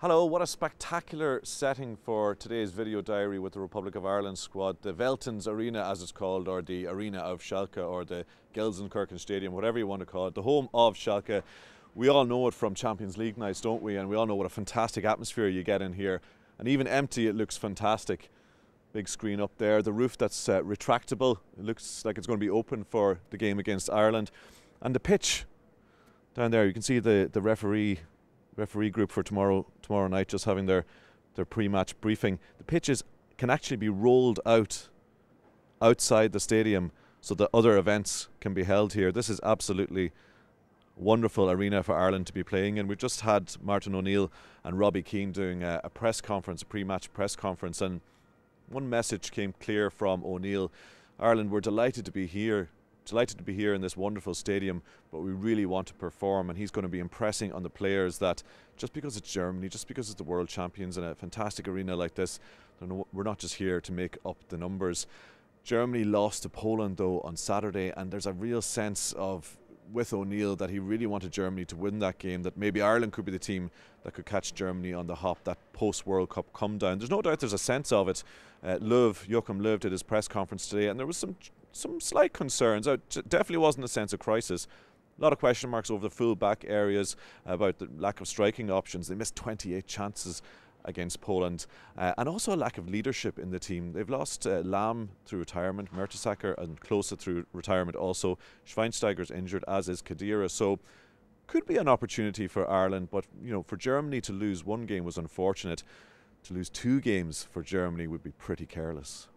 Hello, what a spectacular setting for today's video diary with the Republic of Ireland squad. The Veltins Arena, as it's called, or the Arena of Schalke, or the Gelsenkirchen Stadium, whatever you want to call it, the home of Schalke. We all know it from Champions League nights, don't we? And we all know what a fantastic atmosphere you get in here. And even empty, it looks fantastic. Big screen up there, the roof that's uh, retractable. It looks like it's going to be open for the game against Ireland. And the pitch down there, you can see the, the referee referee group for tomorrow tomorrow night just having their their pre-match briefing. The pitches can actually be rolled out outside the stadium so that other events can be held here. This is absolutely wonderful arena for Ireland to be playing in. We've just had Martin O'Neill and Robbie Keane doing a, a press conference, a pre-match press conference, and one message came clear from O'Neill. Ireland, we're delighted to be here delighted to be here in this wonderful stadium, but we really want to perform. And he's going to be impressing on the players that just because it's Germany, just because it's the world champions in a fantastic arena like this, we're not just here to make up the numbers. Germany lost to Poland though on Saturday, and there's a real sense of with O'Neill that he really wanted Germany to win that game, that maybe Ireland could be the team that could catch Germany on the hop, that post World Cup come down. There's no doubt there's a sense of it. Uh, Löw, Joachim Löw did his press conference today, and there was some some slight concerns. It definitely wasn't a sense of crisis. A lot of question marks over the full back areas about the lack of striking options. They missed 28 chances against Poland, uh, and also a lack of leadership in the team. They've lost uh, Lahm through retirement, Mertesacker and Klose through retirement also. Schweinsteiger's injured, as is Khedira. So could be an opportunity for Ireland, but you know, for Germany to lose one game was unfortunate. To lose two games for Germany would be pretty careless.